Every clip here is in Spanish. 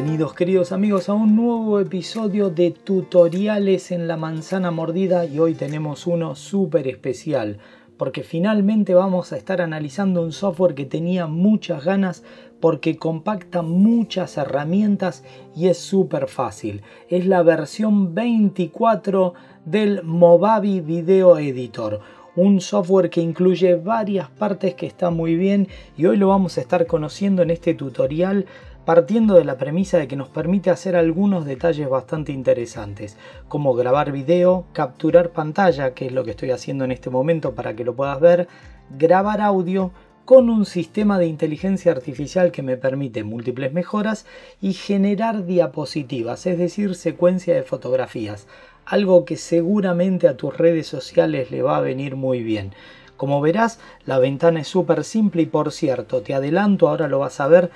Bienvenidos queridos amigos a un nuevo episodio de tutoriales en la manzana mordida y hoy tenemos uno súper especial porque finalmente vamos a estar analizando un software que tenía muchas ganas porque compacta muchas herramientas y es súper fácil. Es la versión 24 del Movavi Video Editor un software que incluye varias partes que está muy bien y hoy lo vamos a estar conociendo en este tutorial partiendo de la premisa de que nos permite hacer algunos detalles bastante interesantes, como grabar video, capturar pantalla, que es lo que estoy haciendo en este momento para que lo puedas ver, grabar audio con un sistema de inteligencia artificial que me permite múltiples mejoras y generar diapositivas, es decir, secuencia de fotografías, algo que seguramente a tus redes sociales le va a venir muy bien. Como verás, la ventana es súper simple y por cierto, te adelanto, ahora lo vas a ver,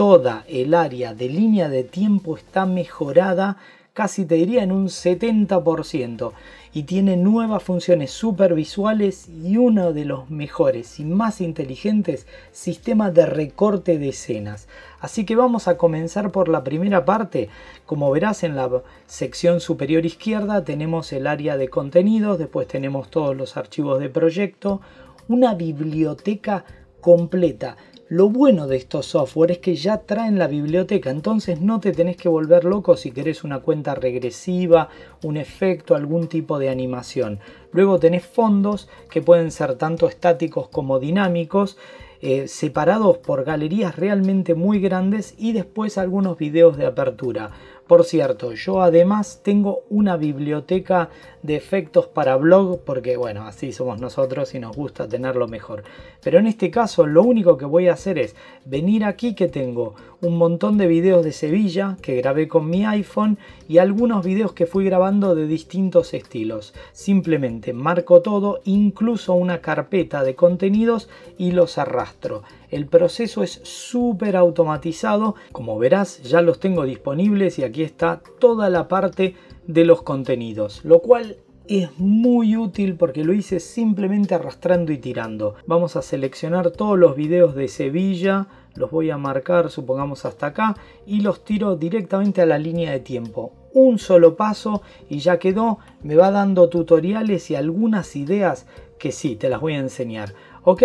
toda el área de línea de tiempo está mejorada casi te diría en un 70% y tiene nuevas funciones supervisuales y uno de los mejores y más inteligentes sistemas de recorte de escenas. Así que vamos a comenzar por la primera parte. Como verás en la sección superior izquierda tenemos el área de contenidos, después tenemos todos los archivos de proyecto, una biblioteca completa lo bueno de estos software es que ya traen la biblioteca, entonces no te tenés que volver loco si querés una cuenta regresiva, un efecto, algún tipo de animación. Luego tenés fondos que pueden ser tanto estáticos como dinámicos, eh, separados por galerías realmente muy grandes y después algunos videos de apertura. Por cierto, yo además tengo una biblioteca de efectos para blog porque bueno, así somos nosotros y nos gusta tenerlo mejor. Pero en este caso lo único que voy a hacer es venir aquí que tengo un montón de videos de Sevilla que grabé con mi iPhone y algunos videos que fui grabando de distintos estilos. Simplemente marco todo, incluso una carpeta de contenidos y los arrastro. El proceso es súper automatizado, como verás ya los tengo disponibles y aquí está toda la parte de los contenidos, lo cual es muy útil porque lo hice simplemente arrastrando y tirando. Vamos a seleccionar todos los videos de Sevilla, los voy a marcar supongamos hasta acá y los tiro directamente a la línea de tiempo. Un solo paso y ya quedó, me va dando tutoriales y algunas ideas que sí, te las voy a enseñar. ¿Ok?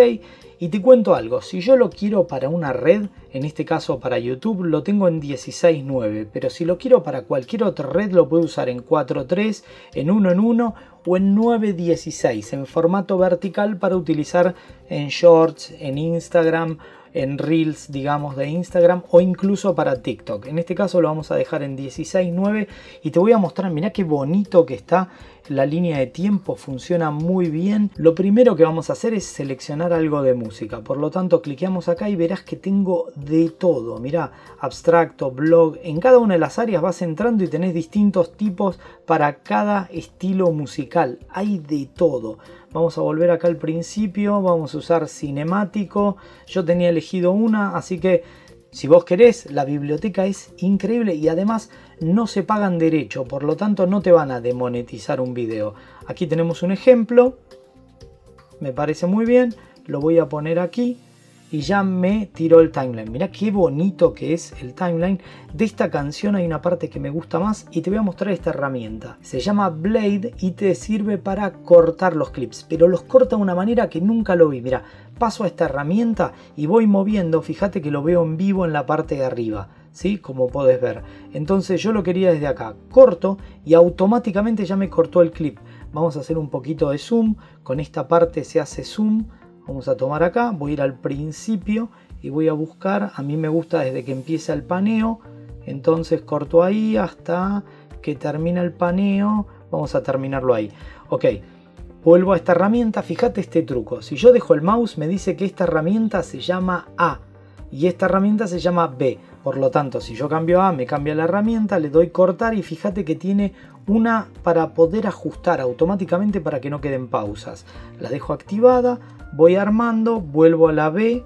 Y te cuento algo, si yo lo quiero para una red, en este caso para YouTube, lo tengo en 16.9, pero si lo quiero para cualquier otra red lo puedo usar en 4.3, en 1 en 1 o en 9.16, en formato vertical para utilizar en Shorts, en Instagram en Reels, digamos, de Instagram o incluso para TikTok. En este caso lo vamos a dejar en 16.9 y te voy a mostrar, mira qué bonito que está la línea de tiempo, funciona muy bien. Lo primero que vamos a hacer es seleccionar algo de música, por lo tanto cliqueamos acá y verás que tengo de todo. Mira, abstracto, blog, en cada una de las áreas vas entrando y tenés distintos tipos para cada estilo musical, hay de todo. Vamos a volver acá al principio, vamos a usar cinemático. Yo tenía elegido una, así que si vos querés, la biblioteca es increíble y además no se pagan derecho, por lo tanto no te van a demonetizar un video. Aquí tenemos un ejemplo, me parece muy bien, lo voy a poner aquí y ya me tiró el timeline. Mira qué bonito que es el timeline. De esta canción hay una parte que me gusta más y te voy a mostrar esta herramienta. Se llama Blade y te sirve para cortar los clips, pero los corta de una manera que nunca lo vi. Mira, paso a esta herramienta y voy moviendo, fíjate que lo veo en vivo en la parte de arriba. ¿Sí? Como puedes ver. Entonces yo lo quería desde acá. Corto y automáticamente ya me cortó el clip. Vamos a hacer un poquito de zoom. Con esta parte se hace zoom Vamos a tomar acá, voy a ir al principio y voy a buscar, a mí me gusta desde que empieza el paneo, entonces corto ahí hasta que termina el paneo, vamos a terminarlo ahí. Ok, vuelvo a esta herramienta, fíjate este truco, si yo dejo el mouse me dice que esta herramienta se llama A y esta herramienta se llama B. Por lo tanto, si yo cambio A, me cambia la herramienta, le doy cortar y fíjate que tiene una para poder ajustar automáticamente para que no queden pausas. La dejo activada, voy armando, vuelvo a la B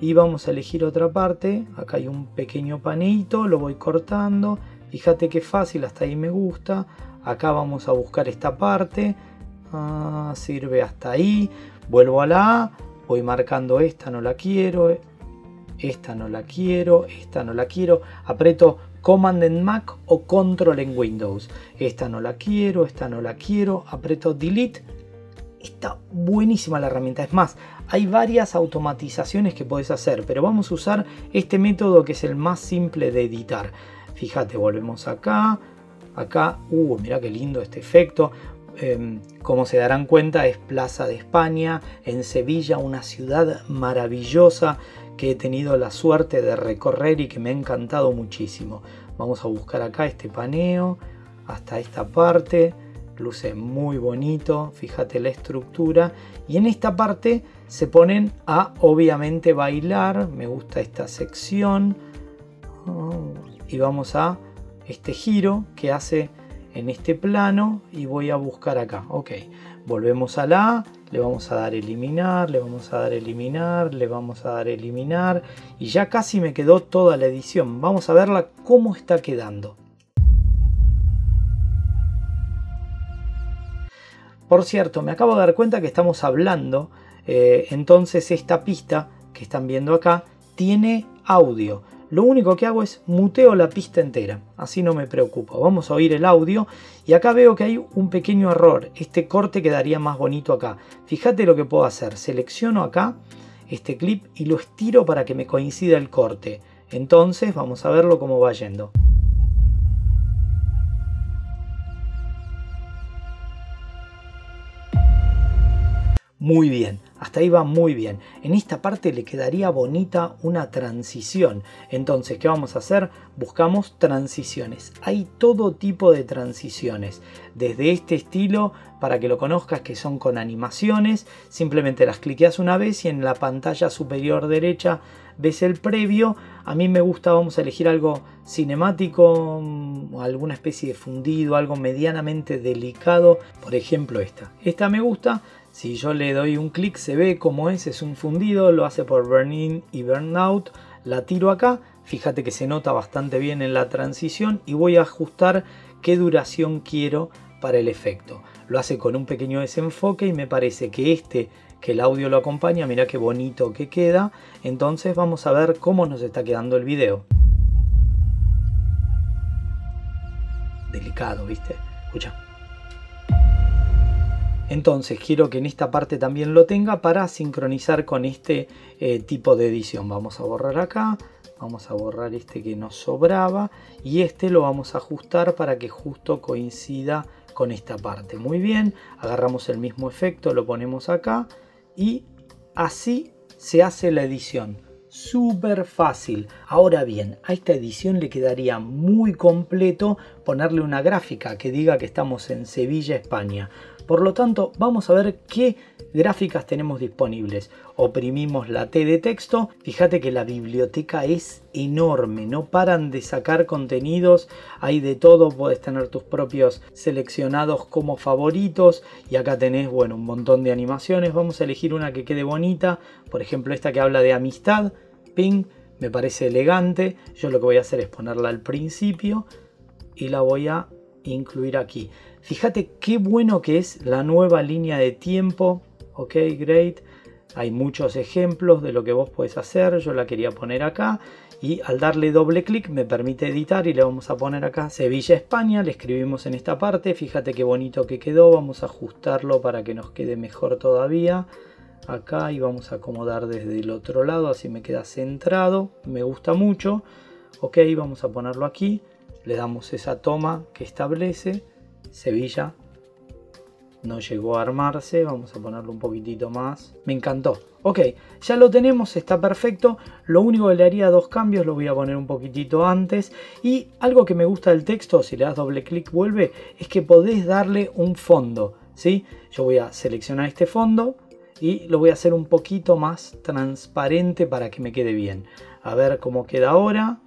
y vamos a elegir otra parte. Acá hay un pequeño paneito, lo voy cortando. Fíjate que fácil, hasta ahí me gusta. Acá vamos a buscar esta parte. Ah, sirve hasta ahí. Vuelvo a la A, voy marcando esta, no la quiero esta no la quiero, esta no la quiero, aprieto Command en Mac o Control en Windows. Esta no la quiero, esta no la quiero, aprieto Delete. Está buenísima la herramienta. Es más, hay varias automatizaciones que puedes hacer, pero vamos a usar este método que es el más simple de editar. Fíjate, volvemos acá, acá, uh, mira qué lindo este efecto. Em, como se darán cuenta es Plaza de España, en Sevilla, una ciudad maravillosa que he tenido la suerte de recorrer y que me ha encantado muchísimo. Vamos a buscar acá este paneo hasta esta parte, luce muy bonito, fíjate la estructura y en esta parte se ponen a obviamente bailar, me gusta esta sección y vamos a este giro que hace en este plano y voy a buscar acá. Ok, volvemos a la le vamos a dar eliminar, le vamos a dar eliminar, le vamos a dar eliminar y ya casi me quedó toda la edición. Vamos a verla cómo está quedando. Por cierto, me acabo de dar cuenta que estamos hablando, eh, entonces esta pista que están viendo acá tiene audio. Lo único que hago es muteo la pista entera, así no me preocupo. Vamos a oír el audio y acá veo que hay un pequeño error. Este corte quedaría más bonito acá. Fíjate lo que puedo hacer. Selecciono acá este clip y lo estiro para que me coincida el corte. Entonces vamos a verlo cómo va yendo. Muy bien, hasta ahí va muy bien. En esta parte le quedaría bonita una transición. Entonces, ¿qué vamos a hacer? Buscamos transiciones. Hay todo tipo de transiciones. Desde este estilo, para que lo conozcas, que son con animaciones, simplemente las cliqueas una vez y en la pantalla superior derecha ves el previo. A mí me gusta, vamos a elegir algo cinemático, mm, alguna especie de fundido, algo medianamente delicado. Por ejemplo esta. Esta me gusta si yo le doy un clic se ve como es, es un fundido, lo hace por burn in y burn out. La tiro acá, fíjate que se nota bastante bien en la transición y voy a ajustar qué duración quiero para el efecto. Lo hace con un pequeño desenfoque y me parece que este, que el audio lo acompaña, mira qué bonito que queda. Entonces vamos a ver cómo nos está quedando el video. Delicado, ¿viste? Escucha. Entonces quiero que en esta parte también lo tenga para sincronizar con este eh, tipo de edición. Vamos a borrar acá, vamos a borrar este que nos sobraba y este lo vamos a ajustar para que justo coincida con esta parte. Muy bien, agarramos el mismo efecto, lo ponemos acá y así se hace la edición. Súper fácil. Ahora bien, a esta edición le quedaría muy completo ponerle una gráfica que diga que estamos en Sevilla, España. Por lo tanto, vamos a ver qué gráficas tenemos disponibles. Oprimimos la T de texto. Fíjate que la biblioteca es enorme. No paran de sacar contenidos. Hay de todo. Puedes tener tus propios seleccionados como favoritos. Y acá tenés, bueno, un montón de animaciones. Vamos a elegir una que quede bonita. Por ejemplo, esta que habla de amistad. Ping. Me parece elegante. Yo lo que voy a hacer es ponerla al principio. Y la voy a incluir aquí. Fíjate qué bueno que es la nueva línea de tiempo. Ok, great. Hay muchos ejemplos de lo que vos puedes hacer. Yo la quería poner acá. Y al darle doble clic me permite editar y le vamos a poner acá Sevilla, España. Le escribimos en esta parte. Fíjate qué bonito que quedó. Vamos a ajustarlo para que nos quede mejor todavía. Acá y vamos a acomodar desde el otro lado. Así me queda centrado. Me gusta mucho. Ok, vamos a ponerlo aquí le damos esa toma que establece. Sevilla no llegó a armarse, vamos a ponerlo un poquitito más. Me encantó. Ok, ya lo tenemos, está perfecto. Lo único que le haría dos cambios, lo voy a poner un poquitito antes. Y algo que me gusta del texto, si le das doble clic vuelve, es que podés darle un fondo. ¿sí? Yo voy a seleccionar este fondo y lo voy a hacer un poquito más transparente para que me quede bien. A ver cómo queda ahora.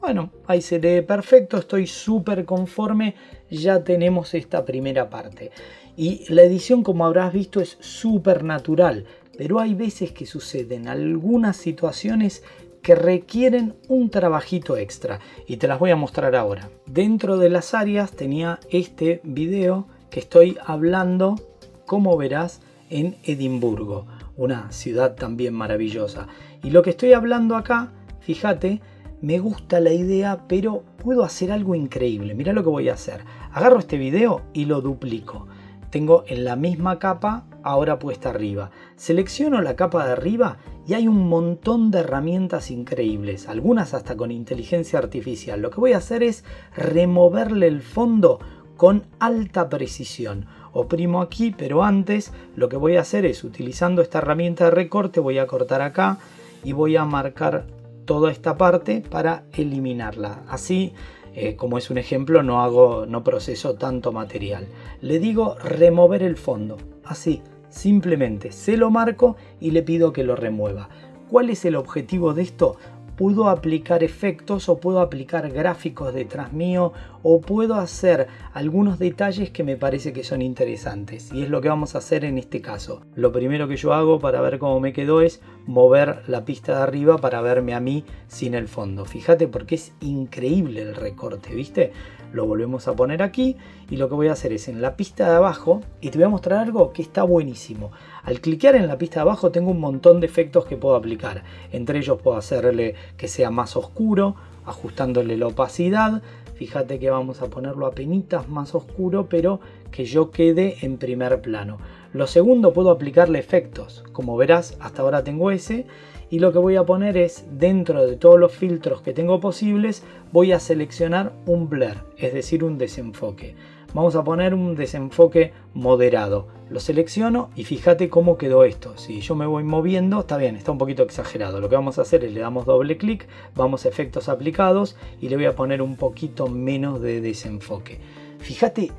Bueno, ahí se lee perfecto, estoy súper conforme, ya tenemos esta primera parte. Y la edición, como habrás visto, es súper natural, pero hay veces que suceden algunas situaciones que requieren un trabajito extra y te las voy a mostrar ahora. Dentro de las áreas tenía este video que estoy hablando, como verás, en Edimburgo, una ciudad también maravillosa. Y lo que estoy hablando acá, fíjate, me gusta la idea, pero puedo hacer algo increíble. Mira lo que voy a hacer. Agarro este video y lo duplico. Tengo en la misma capa ahora puesta arriba. Selecciono la capa de arriba y hay un montón de herramientas increíbles, algunas hasta con inteligencia artificial. Lo que voy a hacer es removerle el fondo con alta precisión. Oprimo aquí, pero antes lo que voy a hacer es, utilizando esta herramienta de recorte, voy a cortar acá y voy a marcar toda esta parte para eliminarla. Así, eh, como es un ejemplo, no hago, no proceso tanto material. Le digo remover el fondo, así, simplemente se lo marco y le pido que lo remueva. ¿Cuál es el objetivo de esto? Puedo aplicar efectos o puedo aplicar gráficos detrás mío o puedo hacer algunos detalles que me parece que son interesantes y es lo que vamos a hacer en este caso. Lo primero que yo hago para ver cómo me quedó es mover la pista de arriba para verme a mí sin el fondo. Fíjate porque es increíble el recorte, ¿viste? Lo volvemos a poner aquí y lo que voy a hacer es en la pista de abajo y te voy a mostrar algo que está buenísimo. Al cliquear en la pista de abajo tengo un montón de efectos que puedo aplicar. Entre ellos puedo hacerle que sea más oscuro, ajustándole la opacidad. Fíjate que vamos a ponerlo a penitas más oscuro, pero que yo quede en primer plano. Lo segundo puedo aplicarle efectos. Como verás, hasta ahora tengo ese y lo que voy a poner es dentro de todos los filtros que tengo posibles voy a seleccionar un blur, es decir un desenfoque. Vamos a poner un desenfoque moderado. Lo selecciono y fíjate cómo quedó esto. Si yo me voy moviendo, está bien, está un poquito exagerado. Lo que vamos a hacer es le damos doble clic, vamos a efectos aplicados y le voy a poner un poquito menos de desenfoque. Fíjate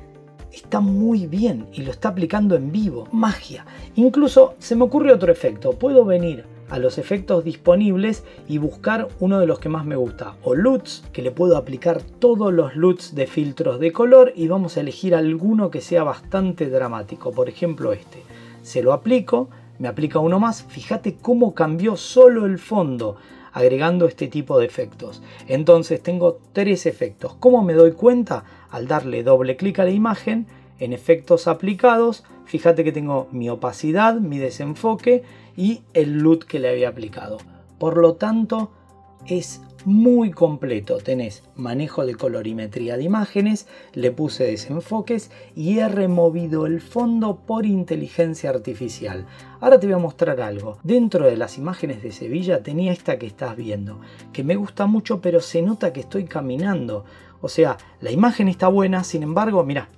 está muy bien y lo está aplicando en vivo. Magia. Incluso se me ocurre otro efecto. Puedo venir a los efectos disponibles y buscar uno de los que más me gusta o LUTs que le puedo aplicar todos los LUTs de filtros de color y vamos a elegir alguno que sea bastante dramático. Por ejemplo este. Se lo aplico me aplica uno más. Fíjate cómo cambió solo el fondo agregando este tipo de efectos. Entonces tengo tres efectos. ¿cómo me doy cuenta? al darle doble clic a la imagen en efectos aplicados fíjate que tengo mi opacidad mi desenfoque y el LUT que le había aplicado. Por lo tanto, es muy completo. Tenés manejo de colorimetría de imágenes, le puse desenfoques y he removido el fondo por inteligencia artificial. Ahora te voy a mostrar algo. Dentro de las imágenes de Sevilla tenía esta que estás viendo, que me gusta mucho pero se nota que estoy caminando. O sea, la imagen está buena, sin embargo, mira,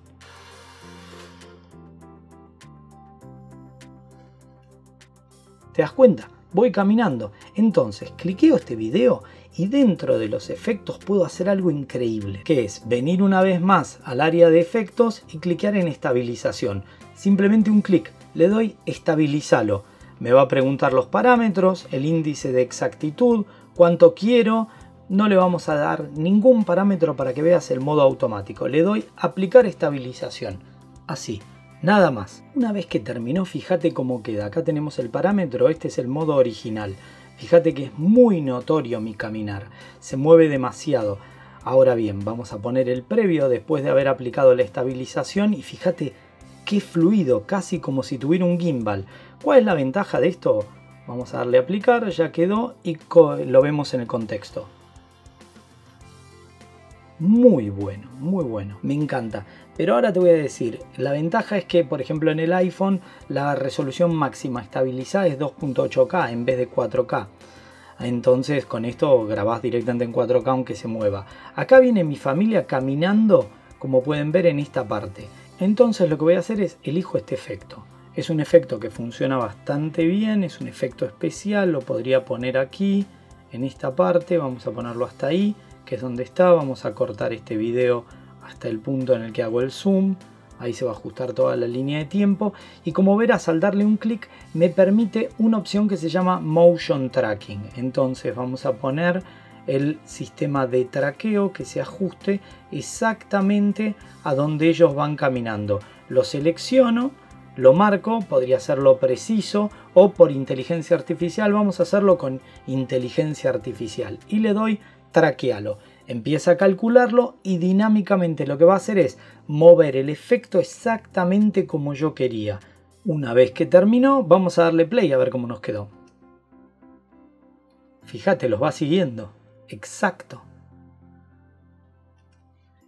¿Te das cuenta? Voy caminando. Entonces, cliqueo este video y dentro de los efectos puedo hacer algo increíble, que es venir una vez más al área de efectos y cliquear en estabilización. Simplemente un clic, le doy estabilizalo. Me va a preguntar los parámetros, el índice de exactitud, cuánto quiero, no le vamos a dar ningún parámetro para que veas el modo automático. Le doy aplicar estabilización. Así. Nada más. Una vez que terminó, fíjate cómo queda. Acá tenemos el parámetro, este es el modo original. Fíjate que es muy notorio mi caminar. Se mueve demasiado. Ahora bien, vamos a poner el previo después de haber aplicado la estabilización y fíjate qué fluido, casi como si tuviera un gimbal. ¿Cuál es la ventaja de esto? Vamos a darle a aplicar, ya quedó y lo vemos en el contexto. Muy bueno, muy bueno, me encanta. Pero ahora te voy a decir, la ventaja es que, por ejemplo, en el iPhone la resolución máxima estabilizada es 2.8K en vez de 4K. Entonces con esto grabás directamente en 4K aunque se mueva. Acá viene mi familia caminando, como pueden ver en esta parte. Entonces lo que voy a hacer es elijo este efecto. Es un efecto que funciona bastante bien, es un efecto especial, lo podría poner aquí, en esta parte, vamos a ponerlo hasta ahí que es donde está. Vamos a cortar este video hasta el punto en el que hago el zoom. Ahí se va a ajustar toda la línea de tiempo. Y como verás, al darle un clic me permite una opción que se llama Motion Tracking. Entonces vamos a poner el sistema de traqueo que se ajuste exactamente a donde ellos van caminando. Lo selecciono, lo marco, podría hacerlo preciso o por inteligencia artificial. Vamos a hacerlo con inteligencia artificial y le doy traquealo. Empieza a calcularlo y dinámicamente lo que va a hacer es mover el efecto exactamente como yo quería. Una vez que terminó, vamos a darle play a ver cómo nos quedó. Fíjate, los va siguiendo. Exacto.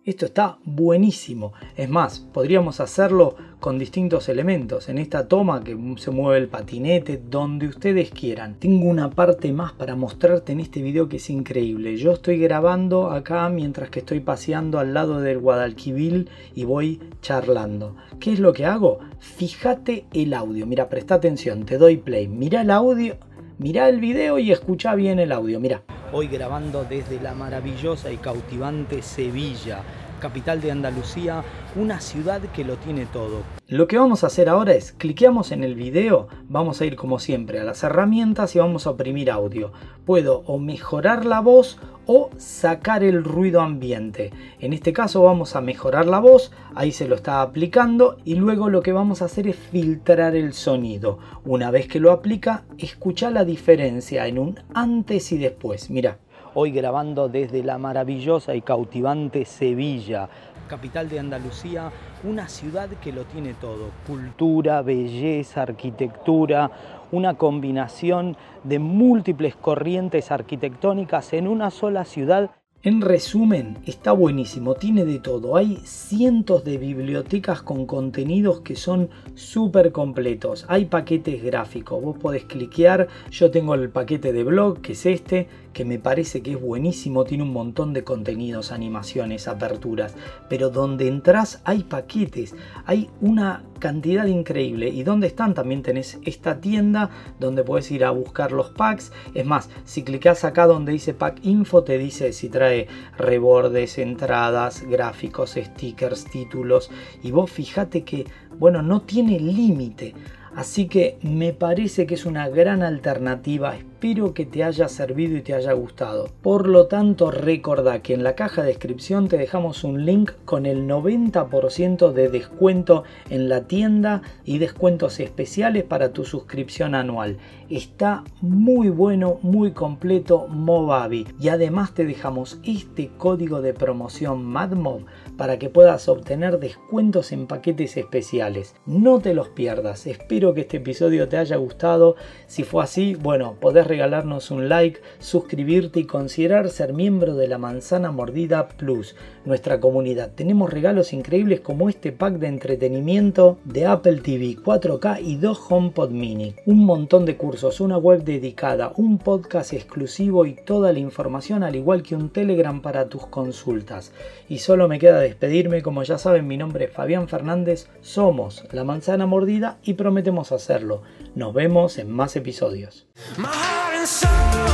Esto está buenísimo. Es más, podríamos hacerlo con distintos elementos. En esta toma que se mueve el patinete, donde ustedes quieran. Tengo una parte más para mostrarte en este video que es increíble. Yo estoy grabando acá mientras que estoy paseando al lado del Guadalquivir y voy charlando. ¿Qué es lo que hago? Fíjate el audio. Mira, presta atención, te doy play. Mira el audio. Mira el video y escucha bien el audio. Mira hoy grabando desde la maravillosa y cautivante Sevilla, capital de Andalucía, una ciudad que lo tiene todo. Lo que vamos a hacer ahora es, cliqueamos en el video, vamos a ir como siempre a las herramientas y vamos a oprimir audio. Puedo o mejorar la voz o sacar el ruido ambiente. En este caso vamos a mejorar la voz, ahí se lo está aplicando y luego lo que vamos a hacer es filtrar el sonido. Una vez que lo aplica, escucha la diferencia en un antes y después. Mira, hoy grabando desde la maravillosa y cautivante Sevilla, capital de Andalucía, una ciudad que lo tiene todo, cultura, belleza, arquitectura, una combinación de múltiples corrientes arquitectónicas en una sola ciudad en resumen, está buenísimo, tiene de todo. Hay cientos de bibliotecas con contenidos que son súper completos. Hay paquetes gráficos, vos podés cliquear. Yo tengo el paquete de blog, que es este, que me parece que es buenísimo. Tiene un montón de contenidos, animaciones, aperturas. Pero donde entras hay paquetes, hay una cantidad increíble. Y donde están también tenés esta tienda donde puedes ir a buscar los packs. Es más, si clicas acá donde dice pack info, te dice si trae rebordes, entradas, gráficos, stickers, títulos. Y vos fíjate que, bueno, no tiene límite. Así que me parece que es una gran alternativa espero que te haya servido y te haya gustado. Por lo tanto, recordá que en la caja de descripción te dejamos un link con el 90% de descuento en la tienda y descuentos especiales para tu suscripción anual. Está muy bueno, muy completo Movavi y además te dejamos este código de promoción MadMob para que puedas obtener descuentos en paquetes especiales. No te los pierdas. Espero que este episodio te haya gustado. Si fue así, bueno, podés regalarnos un like, suscribirte y considerar ser miembro de la Manzana Mordida Plus, nuestra comunidad. Tenemos regalos increíbles como este pack de entretenimiento de Apple TV 4K y dos HomePod mini, un montón de cursos, una web dedicada, un podcast exclusivo y toda la información al igual que un Telegram para tus consultas. Y solo me queda despedirme, como ya saben mi nombre es Fabián Fernández, somos La Manzana Mordida y prometemos hacerlo. Nos vemos en más episodios. so